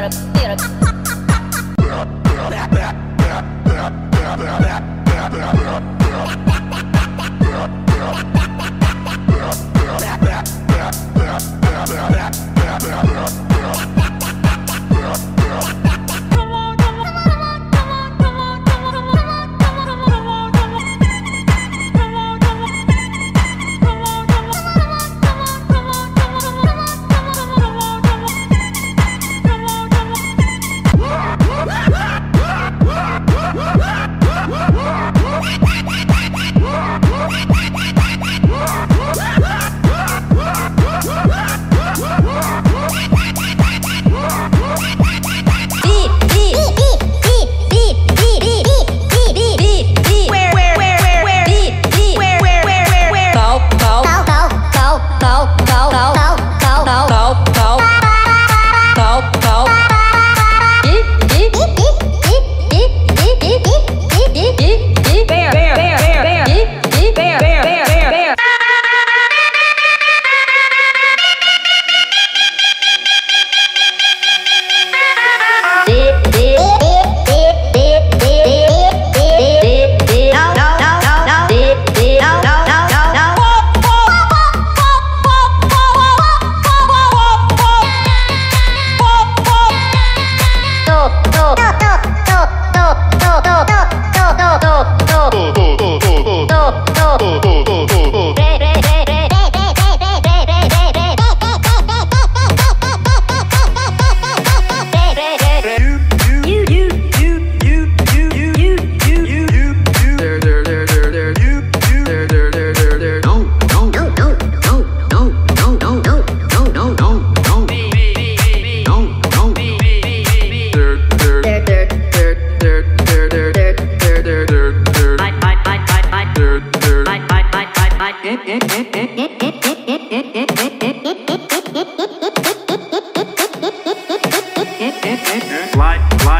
Get up. Yeah.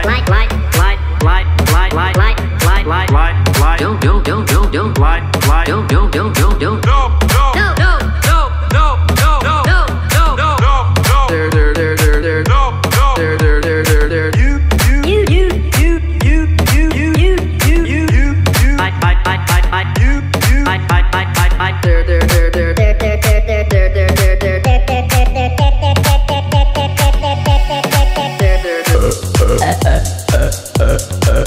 Like, like.